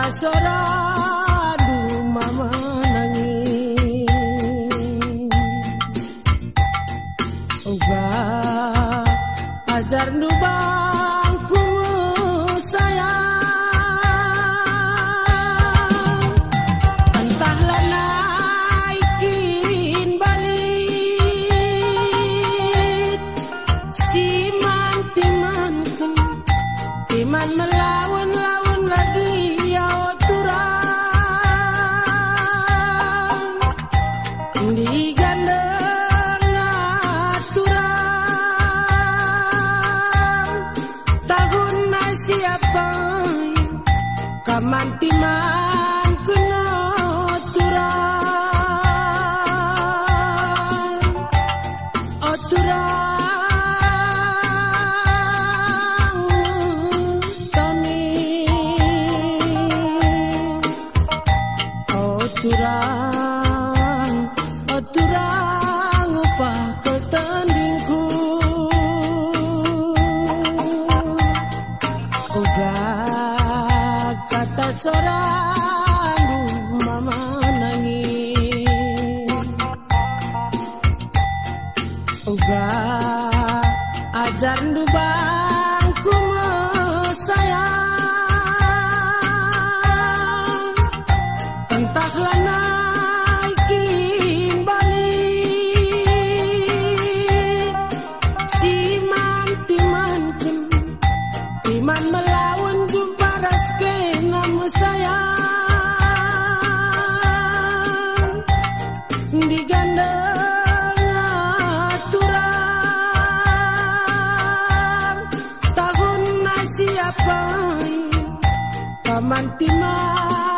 tá chorando, mamãe. Uga Azan Dubai mantima